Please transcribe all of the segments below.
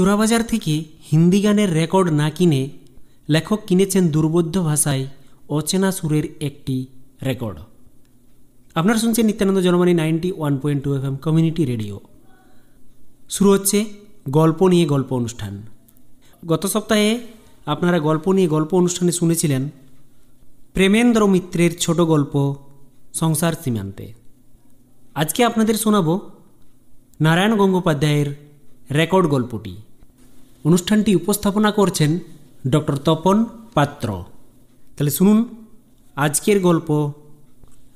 চোরাবাজার থেকে হিন্দি গানের রেকর্ড না কিনে লেখক কিনেছেন দুর্বোধ্য ভাষায় অচেনা সুরের একটি রেকর্ড। আপনারা শুনছেন Nityananda Janmani ninety one point two F M community radio. শুরু হচ্ছে গল্প নিয়ে গল্প অনুষ্ঠান। গত সপ্তাহে আপনারা গল্প নিয়ে গল্প অনুষ্ঠানে শুনেছিলেন প্রেমেন্দ্র মিত্রের ছোট গল্প সংসার সীমান্তে। আজকে আপনাদের শোনাব নারায়ণ গঙ্গোপাধ্যায়ের রেকর্ড গল্পটি। অনুষ্ঠানটি উপস্থাপনা করছেন ডক্টর তপন পাত্র। তাহলে শুনুন আজকের গল্প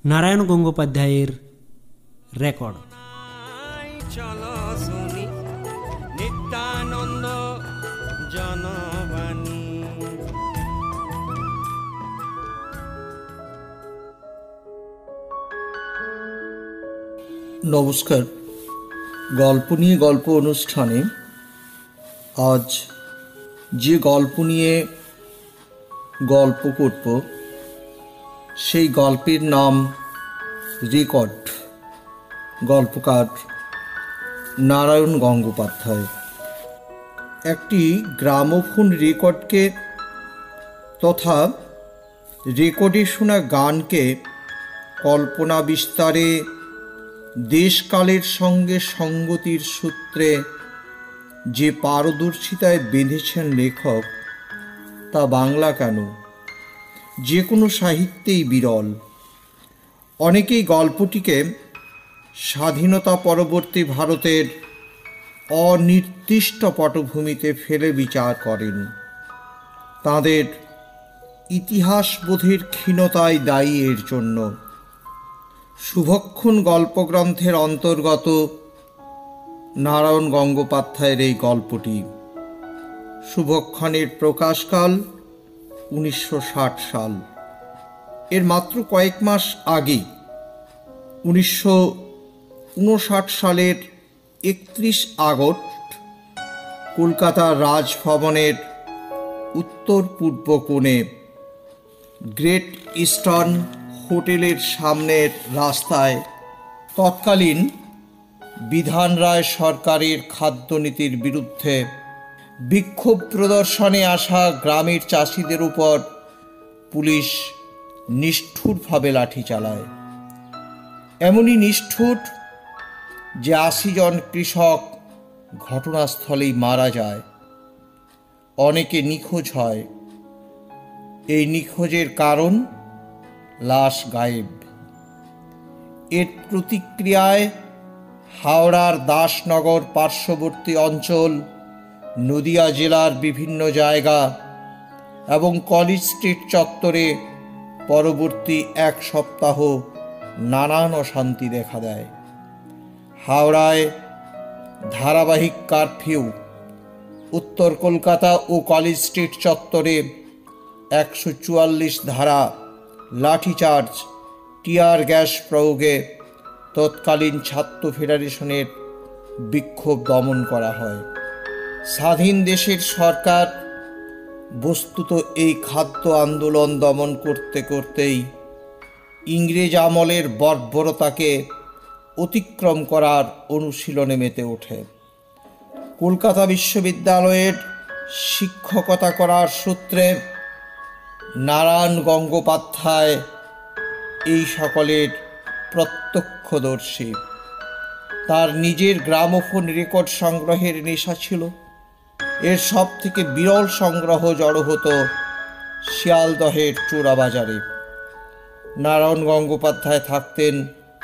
নারায়ণ গঙ্গোপাধ্যায়ের রেকর্ড। চলো শুনি নিত্যানন্দ জনবাণী। নমস্কার। গল্প নিয়ে গল্প অনুষ্ঠানে আজ যে গল্প নিয়ে গল্প করব, সেই গল্পের নাম রেকর্ড। গল্পকার নারায়ণ গঙ্গোপাধ্যায়। একটি গ্রামোফোন রেকর্ডকে তথা রেকর্ডে শোনা গানকে কল্পনা বিস্তারে দেশকালের সঙ্গে সঙ্গতির সূত্রে যে পারদর্শিতায় বেঁধেছেন লেখক, তা বাংলা কেন? যে কোনো সাহিত্যেই বিরল। অনেকেই গল্পটিকে স্বাধীনতা পরবর্তী ভারতের অনির্দিষ্ট পটভূমিতে ফেলে বিচার করেন। তাদের ইতিহাসবোধের ক্ষীণতায় দায়ী এর জন্য। শুভক্ষণ গল্পগ্রন্থের অন্তর্গত নারায়ণ গঙ্গোপাধ্যায়ের এই গল্পটি। শুভক্ষণের প্রকাশকাল, উনিশশো ষাট সাল। এর মাত্র কয়েক মাস আগে, উনিশশো উনষাট সালের একত্রিশ আগস্ট, কলকাতার রাজভবনের উত্তর পূর্ব কোণে গ্রেট ইস্টার্ন হোটেলের সামনের রাস্তায় তৎকালীন বিধান রায় সরকারের খাদ্যনীতির বিরুদ্ধে বিক্ষোভ প্রদর্শনে আসা গ্রামের চাষিদের উপর পুলিশ নিষ্ঠুরভাবে লাঠি চালায়। এমনই নিষ্ঠুর যে আশি জন কৃষক ঘটনাস্থলেই মারা যায়। অনেকে নিখোঁজ হয়। এই নিখোঁজের কারণ লাশ গায়েব। এর প্রতিক্রিয়ায় হাওড়ার দাসনগর পার্শ্ববর্তী অঞ্চল, নদিয়া জেলার বিভিন্ন জায়গা এবং কলেজ স্ট্রিট চত্বরে পরবর্তী এক সপ্তাহ নানান অশান্তি দেখা দেয়। হাওড়ায় ধারাবাহিক কারফিউ, উত্তর কলকাতা ও কলেজ স্ট্রিট চত্বরে একশো চুয়াল্লিশ ধারা লাঠিচার্জ, টিয়ার গ্যাস প্রয়োগে তৎকালীন ছাত্র ফেডারেশনের বিক্ষোভ দমন করা হয়। স্বাধীন দেশের সরকার বস্তুত এই খাদ্য আন্দোলন দমন করতে করতেই ইংরেজ আমলের বর্বরতাকে অতিক্রম করার অনুশীলনে মেতে ওঠে। কলকাতা বিশ্ববিদ্যালয়ের শিক্ষকতা করার সূত্রে নারায়ণ গঙ্গোপাধ্যায় এই সকলের প্রত্যক্ষদর্শী তার নিজের গ্রামোফোন রেকর্ড সংগ্রহের নেশা ছিল। এর সব থেকে বিরল সংগ্রহ জড়ো হতো শিয়ালদহের চোরাবাজারে নারায়ণ গঙ্গোপাধ্যায় থাকতেন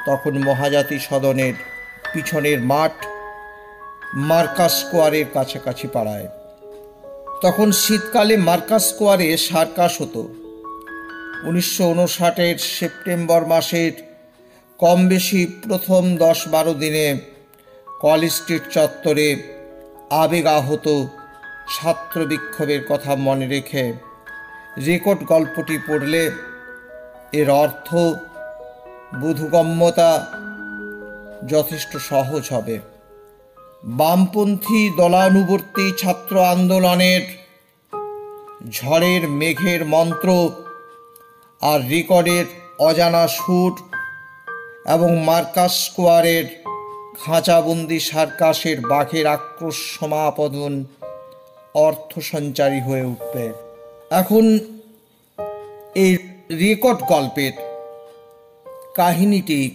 তখন মহাজাতি সদনের পিছনের মাঠ, মার্কাস স্কোয়ারের কাছাকাছি পাড়ায়। তখন শীতকালে মার্কাস স্কোয়ারে সার্কাস হতো। উনিশশো উনষাটের সেপ্টেম্বর মাসের কম বেশি প্রথম দশ বারো দিনে কলেজ স্ট্রিট চত্বরে আবেগ আহত ছাত্র বিক্ষোভের কথা মনে রেখে রেকর্ড গল্পটি পড়লে এর অর্থ বোধগম্যতা যথেষ্ট সহজ হবে। বামপন্থী দলানুবর্তী ছাত্র আন্দোলনের ঝড়ের মেঘের মন্ত্র আর রেকর্ডের অজানা সুর এবং মার্কাস স্কোয়ারের খাঁচাবন্দি সার্কাসের বাঘের আক্রোশ সমাপদন অর্থ সঞ্চারী হয়ে উঠবে। এখন এই রেকর্ড গল্পের কাহিনীটি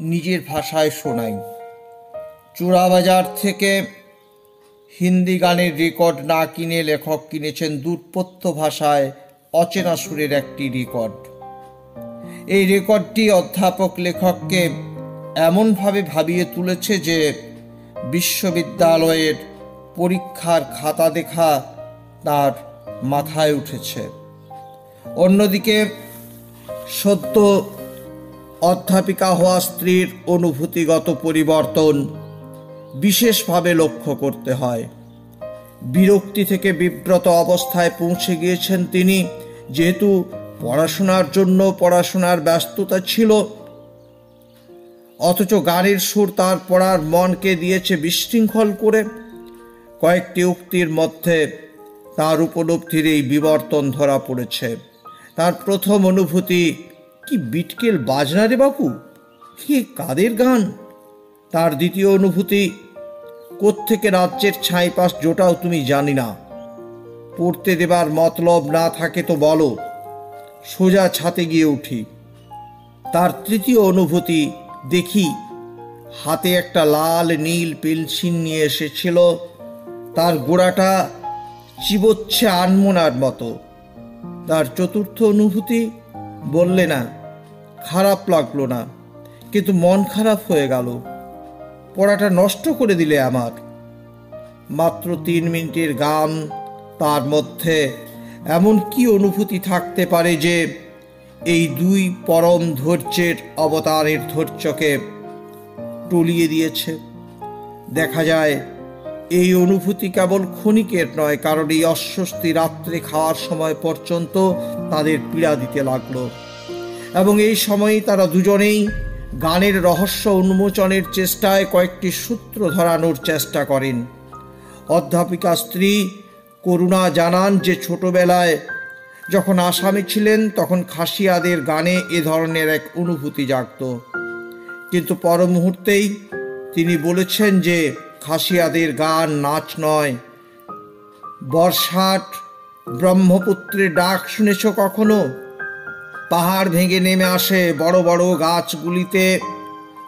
নিজের ভাষায় শোনাই। চোরাবাজার থেকে হিন্দি গানের রেকর্ড না কিনে লেখক কিনেছেন দুর্পত্য ভাষায় অচেনা সুরের একটি রেকর্ড। এই রেকর্ডটি অধ্যাপক লেখককে এমনভাবে ভাবিয়ে তুলেছে যে বিশ্ববিদ্যালয়ের পরীক্ষার খাতা দেখা তার মাথায় উঠেছে। অন্যদিকে সদ্য অধ্যাপিকা হওয়া স্ত্রীর অনুভূতিগত পরিবর্তন বিশেষভাবে লক্ষ্য করতে হয়। বিরক্তি থেকে বিব্রত অবস্থায় পৌঁছে গিয়েছেন তিনি, যেহেতু পড়াশোনার জন্য পড়াশোনার ব্যস্ততা ছিল। অথচ গানের সুর তার পড়ার মনকে দিয়েছে বিশৃঙ্খল করে। কয়েকটি উক্তির মধ্যে তার উপলব্ধির এই বিবর্তন ধরা পড়েছে। তার প্রথম অনুভূতি, কি বিটকেল বাজনা রে বাপু? কি কাদের গান? তার দ্বিতীয় অনুভূতি, কোত্থেকে রাজ্যের ছাইপাশ জোটাও তুমি জানি না। পড়তে দেবার মতলব না থাকে তো বলো। সোজা ছাতে গিয়ে উঠি। তার তৃতীয় অনুভূতি দেখি, হাতে একটা লাল নীল পেলসিন নিয়ে এসেছিল। তার গোড়াটা চিবোচ্ছে আনমোনার মতো। তার চতুর্থ অনুভূতি বললে না, খারাপ লাগল না, কিন্তু মন খারাপ হয়ে গেল। পড়াটা নষ্ট করে দিলে আমার মাত্র তিন মিনিটের গান তার মধ্যে এমন কি অনুভূতি থাকতে পারে যে এই দুই পরম ধৈর্যের অবতারের ধৈর্যকে টলিয়ে দিয়েছে? দেখা যায়, এই অনুভূতি কেবল ক্ষণিকের নয়, কারণ এই অস্বস্তি রাত্রে খাওয়ার সময় পর্যন্ত তাদের পীড়া দিতে লাগল। এবং এই সময়ই তারা দুজনেই গানের রহস্য উন্মোচনের চেষ্টায় কয়েকটি সূত্র ধরানোর চেষ্টা করেন। অধ্যাপিকা স্ত্রী করুণা জানান যে ছোটবেলায় যখন আসামি ছিলেন, তখন খাসিয়াদের গানে এ ধরনের এক অনুভূতি জাগত। কিন্তু পর মুহূর্তেই তিনি বলেছেন যে খাসিয়াদের গান নাচ নয়। বর্ষাট ব্রহ্মপুত্রের ডাক শুনেছ কখনো? পাহাড় ভেঙে নেমে আসে বড় বড় গাছগুলিতে,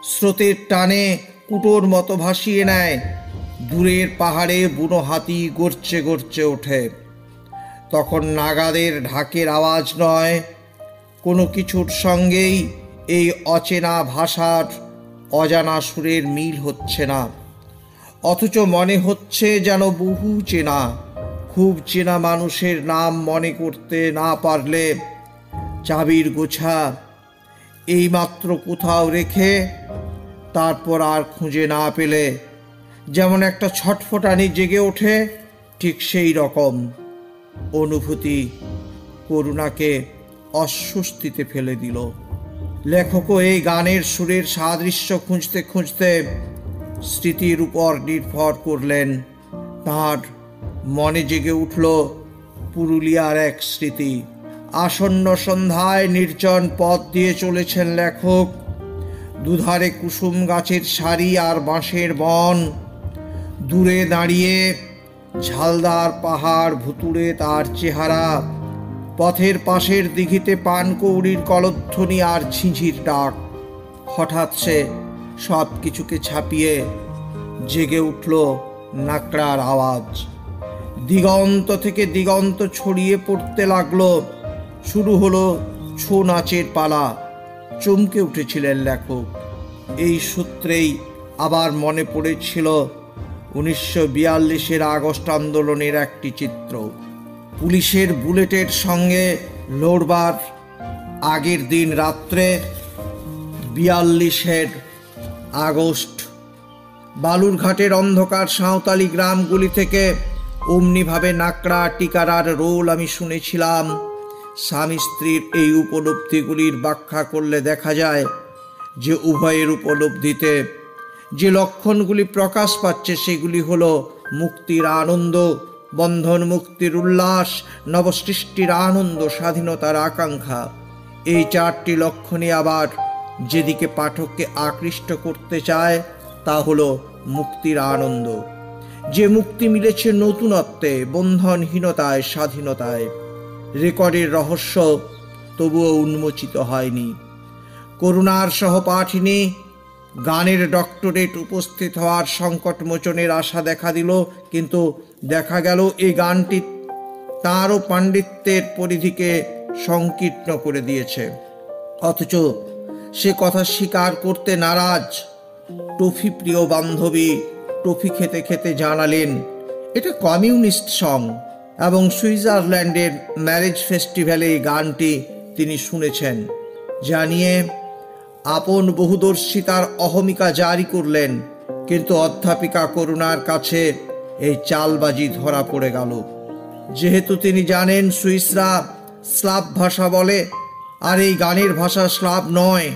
স্রোতের টানে কুটোর মতো ভাসিয়ে নেয়। দূরের পাহাড়ে বুনো হাতি গড়ছে গড়ছে ওঠে। তখন নাগাদের ঢাকের আওয়াজ নয়, কোনো কিছুর সঙ্গেই এই অচেনা ভাষার অজানা সুরের মিল হচ্ছে না। অথচ মনে হচ্ছে যেন বহু চেনা, খুব চেনা মানুষের নাম মনে করতে না পারলে চাবির গোছা এইমাত্র কোথাও রেখে তারপর আর খুঁজে না পেলে যেমন একটা ছটফটানি জেগে ওঠে, ঠিক সেই রকম। অনুভূতি করুণাকে অস্বস্তিতে ফেলে দিল। লেখকও এই গানের সুরের সাদৃশ্য খুঁজতে খুঁজতে স্মৃতির উপর নির্ভর করলেন। তাঁর মনে জেগে উঠল পুরুলিয়ার এক স্মৃতি। আসন্ন সন্ধ্যায় নির্জন পথ দিয়ে চলেছেন লেখক। দুধারে কুসুম গাছের সারি আর বাঁশের বন। দূরে দাঁড়িয়ে ঝালদার পাহাড় ভুতুড়ে তার চেহারা, পথের পাশের দিঘিতে পানকৌড়ির কলধ্বনি আর ঝিঝির ডাক। হঠাৎ সে সব কিছুকে ছাপিয়ে জেগে উঠল নাকড়ার আওয়াজ। দিগন্ত থেকে দিগন্ত ছড়িয়ে পড়তে লাগল। শুরু হলো ছৌ নাচের পালা। চমকে উঠেছিলেন লেখক। এই সূত্রেই আবার মনে পড়েছিল উনিশশো বিয়াল্লিশের আগস্ট আন্দোলনের একটি চিত্র। পুলিশের বুলেটের সঙ্গে লড়বার আগের দিন রাত্রে বিয়াল্লিশের আগস্ট। বালুরঘাটের অন্ধকার সাঁওতালি গ্রামগুলি থেকে অমনিভাবে নাকড়া টিকারার রোল আমি শুনেছিলাম। স্বামী স্ত্রীর এই উপলব্ধিগুলির ব্যাখ্যা করলে দেখা যায় যে উভয়ের উপলব্ধিতে যে লক্ষণগুলি প্রকাশ পাচ্ছে সেগুলি হল মুক্তির আনন্দ, বন্ধন মুক্তির উল্লাস, নবসৃষ্টির আনন্দ, স্বাধীনতার আকাঙ্ক্ষা। এই চারটি লক্ষণই আবার যেদিকে পাঠককে আকৃষ্ট করতে চায়, তা হল মুক্তির আনন্দ। যে মুক্তি মিলেছে নতুনত্বে, বন্ধনহীনতায়, স্বাধীনতায়। রেকর্ডের রহস্য তবুও উন্মোচিত হয়নি। করুণার সহপাঠিনী গানের ডক্টরেট উপস্থিত হওয়ার সংকট মোচনের আশা দেখা দিল, কিন্তু দেখা গেল এই গানটি তাঁরও পাণ্ডিত্যের পরিধিকে সংকীর্ণ করে দিয়েছে। অথচ সে কথা স্বীকার করতে নারাজ। টফি প্রিয় বান্ধবী, টফি খেতে খেতে জানালেন, এটা কমিউনিস্ট সং। এবং সুইজারল্যান্ডের ম্যারেজ ফেস্টিভ্যালে এই গানটি তিনি শুনেছেন। জানিয়ে আপন বহুদর্শিতার অহমিকা জারি করলেন, কিন্তু অধ্যাপিকা করুণার কাছে এই চালবাজি ধরা পড়ে গেল। যেহেতু তিনি জানেন সুইসরা স্লাব ভাষা বলে, আর এই গানের ভাষা স্লাব নয়।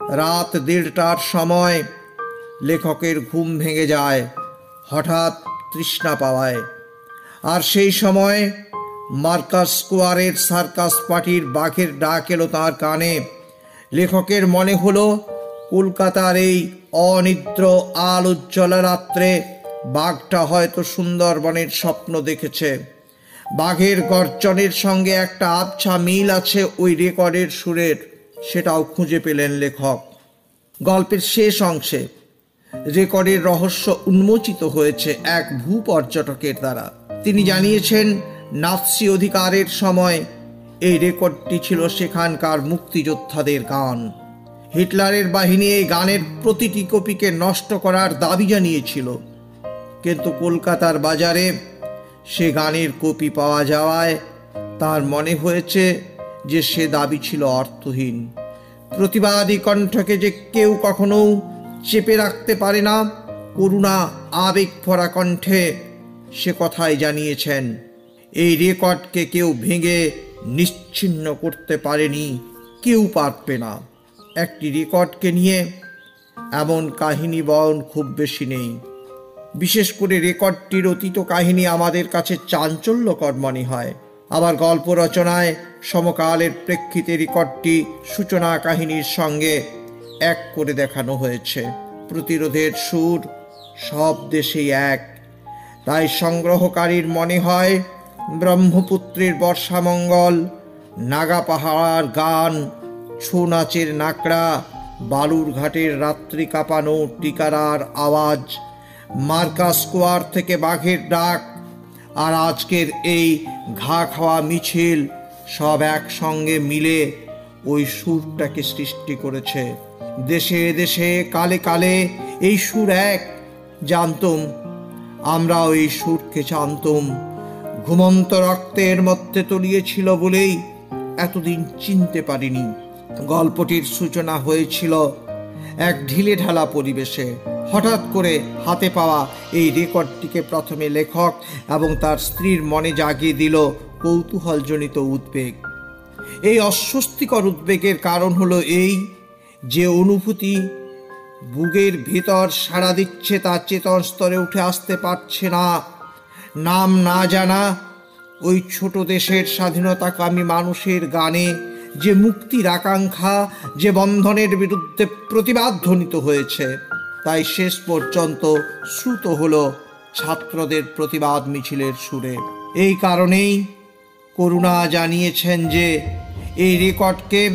রাত দেড়টার সময় লেখকের ঘুম ভেঙে যায়, হঠাৎ তৃষ্ণা পাওয়ায়। আর সেই সময় মার্কাস স্কোয়ারের সার্কাস পার্টির বাঘের ডাক এলো তাঁর কানে। লেখকের মনে হলো, কলকাতার এই অনিদ্র আল উজ্জ্বলা রাত্রে বাঘটা হয়তো সুন্দরবনের স্বপ্ন দেখেছে। বাঘের গর্জনের সঙ্গে একটা আবছা মিল আছে ওই রেকর্ডের সুরের, সেটাও খুঁজে পেলেন লেখক। গল্পের শেষ অংশে, রেকর্ডের রহস্য উন্মোচিত হয়েছে এক ভূ পর্যটকের দ্বারা। তিনি জানিয়েছেন, নাৎসি অধিকারের সময় এই রেকর্ডটি ছিল সেখানকার মুক্তিযোদ্ধাদের গান। হিটলারের বাহিনী এই গানের প্রতিটি কপিকে নষ্ট করার দাবি জানিয়েছিল। কিন্তু কলকাতার বাজারে সে গানের কপি পাওয়া যাওয়ায় তার মনে হয়েছে যে সে দাবি ছিল অর্থহীন। প্রতিবাদী কণ্ঠকে যে কেউ কখনো চেপে রাখতে পারে না, করুণা আবেগ ভরা কণ্ঠে সে কথাই জানিয়েছেন। এই রেকর্ডকে কেউ ভেঙে নিশ্চিন্ন করতে পারেনি, কেউ পারবে না। একটি রেকর্ডকে নিয়ে এমন কাহিনী বয়ন খুব বেশি নেই। বিশেষ করে রেকর্ডটির অতীত কাহিনী আমাদের কাছে চাঞ্চল্যকর মনে হয়। আবার গল্প রচনায় সমকালের প্রেক্ষিতে রেকর্ডটি সূচনা কাহিনীর সঙ্গে এক করে দেখানো হয়েছে। প্রতিরোধের সুর সব দেশেই এক। তাই সংগ্রহকারীর মনে হয় ব্রহ্মপুত্রের বর্ষামঙ্গল, নাগা পাহাড়ার গান, ছৌ নাচের নাকড়া, বালুর ঘাটের রাত্রি কাঁপানো টিকারার আওয়াজ, মার্কা স্কোয়ার থেকে বাঘের ডাক আর আজকের এই ঘা খাওয়া মিছিল সব একসঙ্গে মিলে ওই সুরটাকে সৃষ্টি করেছে। দেশে দেশে কালে কালে এই সুর এক, জানতুম আমরা ওই সুরকে জানতুম। ঘুমন্ত রক্তের মধ্যে তলিয়েছিল বলেই এতদিন চিনতে পারিনি। গল্পটির সূচনা হয়েছিল এক ঢিলে ঢালা পরিবেশে। হঠাৎ করে হাতে পাওয়া এই রেকর্ডটিকে প্রথমে লেখক এবং তার স্ত্রীর মনে জাগিয়ে দিল কৌতূহলজনিত উদ্বেগ। এই অস্বস্তিকর উদ্বেগের কারণ হলো এই যে অনুভূতি বুকের ভিতর সাড়া দিচ্ছে তা চেতন স্তরে উঠে আসতে পারছে না। নাম না জানা, ওই ছোট দেশের স্বাধীনতাকামী মানুষের গানে যে মুক্তির আকাঙ্ক্ষা, যে বন্ধনের বিরুদ্ধে প্রতিবাদ ধ্বনিত হয়েছে, তাই শেষ পর্যন্ত শ্রুত হল ছাত্রদের প্রতিবাদ মিছিলের সুরে। এই কারণেই করুণা জানিয়েছেন যে, এই রেকর্ডকে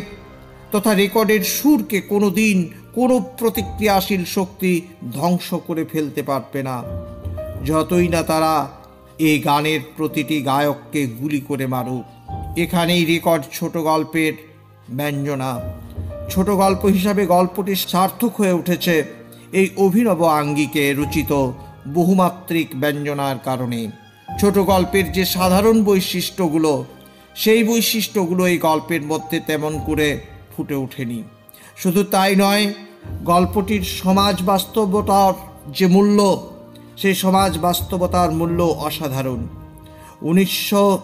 তথা রেকর্ডের সুরকে কোনো দিন কোনো প্রতিক্রিয়াশীল শক্তি ধ্বংস করে ফেলতে পারবে না। যতই না তারা এই গানের প্রতিটি গায়ককে গুলি করে মারুক এখানেই রেকর্ড ছোট গল্পের ব্যঞ্জনা। ছোট গল্প হিসাবে গল্পটি সার্থক হয়ে উঠেছে। এই অভিনব আঙ্গিকে রচিত বহুমাত্রিক ব্যঞ্জনার কারণে। ছোট গল্পের যে সাধারণ বৈশিষ্ট্যগুলো, সেই বৈশিষ্ট্যগুলো এই গল্পের মধ্যে তেমন করে ফুটে ওঠেনি। শুধু তাই নয়, গল্পটির সমাজ বাস্তবতার যে মূল্য সেই সমাজ বাস্তবতার মূল্য অসাধারণ। উনিশশো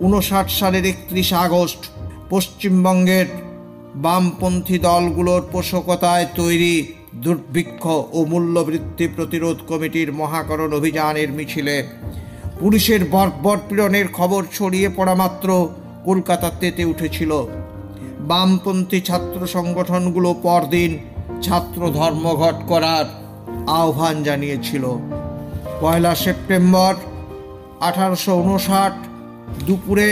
উনষাট সালের একত্রিশ আগস্ট পশ্চিমবঙ্গের বামপন্থী দলগুলোর পোষকতায় তৈরি দুর্ভিক্ষ ও মূল্যবৃদ্ধি প্রতিরোধ কমিটির মহাকরণ অভিযানের মিছিলে পুলিশের বর্বর পীড়নের খবর ছড়িয়ে পড়া মাত্র কলকাতা তেতে উঠেছিল। বামপন্থী ছাত্র সংগঠনগুলো পরদিন ছাত্র ধর্মঘট করার আহ্বান জানিয়েছিল। পয়লা সেপ্টেম্বর আঠারোশো উনষাট দুপুরে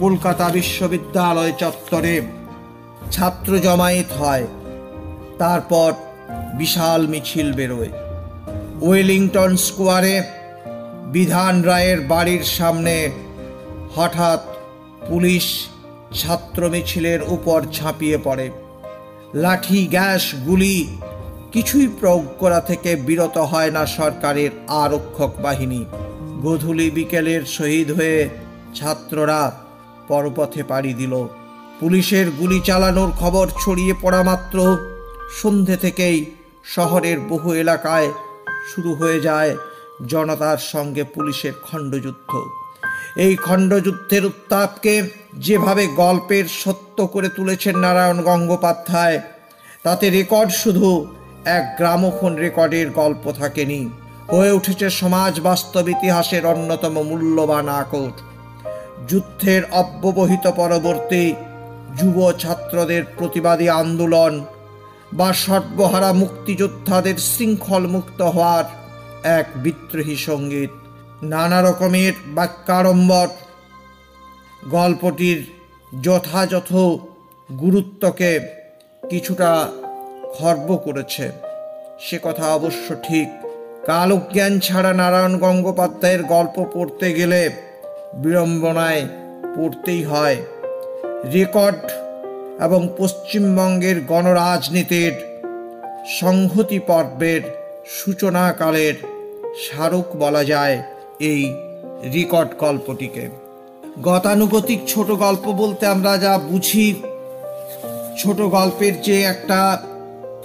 কলকাতা বিশ্ববিদ্যালয় চত্বরে ছাত্র জমায়েত হয়। তারপর বিশাল মিছিল বেরোয়। ওয়েলিংটন স্কোয়ারে বিধান রায়ের বাড়ির সামনে হঠাৎ পুলিশ ছাত্র মিছিলের উপর ঝাঁপিয়ে পড়ে। লাঠি, গ্যাস, গুলি কিছুই প্রয়োগ করা থেকে বিরত হয় না সরকারের আরক্ষক বাহিনী। গধূলি বিকেলের শহীদ হয়ে ছাত্ররা পরপথে পাড়ি দিল। পুলিশের গুলি চালানোর খবর ছড়িয়ে পড়া মাত্র সন্ধে থেকেই শহরের বহু এলাকায় শুরু হয়ে যায় জনতার সঙ্গে পুলিশের খণ্ডযুদ্ধ। এই খণ্ডযুদ্ধের উত্তাপকে যেভাবে গল্পের সত্য করে তুলেছেন নারায়ণ গঙ্গোপাধ্যায়, তাতে রেকর্ড শুধু এক গ্রামোফোন রেকর্ডের গল্প থাকেনি। হয়ে উঠেছে সমাজ বাস্তব ইতিহাসের অন্যতম মূল্যবান আকর যুদ্ধের অব্যবহিত পরবর্তী যুব ছাত্রদের প্রতিবাদী আন্দোলন বা সর্বহারা মুক্তিযোদ্ধাদের শৃঙ্খল মুক্ত হওয়ার এক বিদ্রোহী সংগীত। নানা রকমের বাক্যাড়ম্বর। গল্পটির যথাযথ গুরুত্বকে কিছুটা খর্ব করেছে। সে কথা অবশ্য ঠিক। কালজ্ঞান ছাড়া নারায়ণ গঙ্গোপাধ্যায়ের গল্প পড়তে গেলে বিড়ম্বনায় পড়তেই হয়। রেকর্ড এবং পশ্চিমবঙ্গের গণরাজনীতির সংহতি পর্বের সূচনাকালের স্মারক বলা যায় এই রেকর্ড গল্পটিকে। গতানুগতিক ছোট গল্প বলতে আমরা যা বুঝি, ছোট গল্পের যে একটা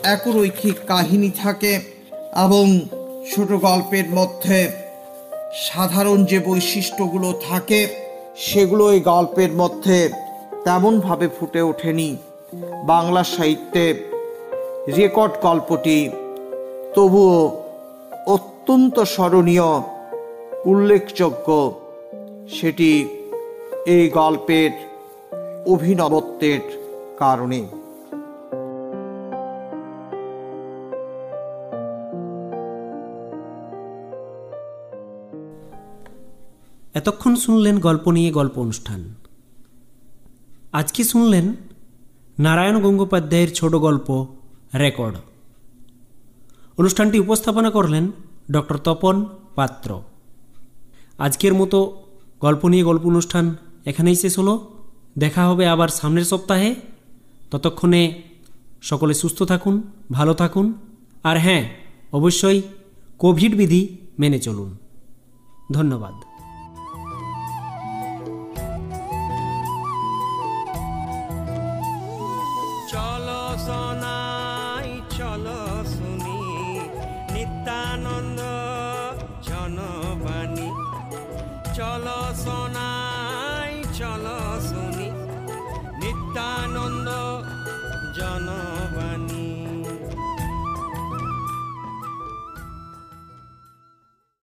একরৈখিক কাহিনী থাকে এবং ছোট গল্পের মধ্যে সাধারণ যে বৈশিষ্ট্যগুলো থাকে, সেগুলো এই গল্পের মধ্যে তেমনভাবে ফুটে ওঠেনি। বাংলা সাহিত্যে রেকর্ড গল্পটি তবুও অত্যন্ত স্মরণীয়, উল্লেখযোগ্য। সেটি এই গল্পের অভিনবত্বের কারণে। এতক্ষণ শুনলেন গল্প নিয়ে গল্প অনুষ্ঠান। আজকে শুনলেন নারায়ণ গঙ্গোপাধ্যায়ের ছোট গল্প, রেকর্ড। অনুষ্ঠানটি উপস্থাপনা করলেন ডক্টর তপন পাত্র। আজকের মতো গল্প নিয়ে গল্প অনুষ্ঠান এখানেই শেষ হলো। দেখা হবে আবার সামনের সপ্তাহে। ততক্ষণে সকলে সুস্থ থাকুন, ভালো থাকুন। আর হ্যাঁ অবশ্যই কোভিড বিধি মেনে চলুন। ধন্যবাদ।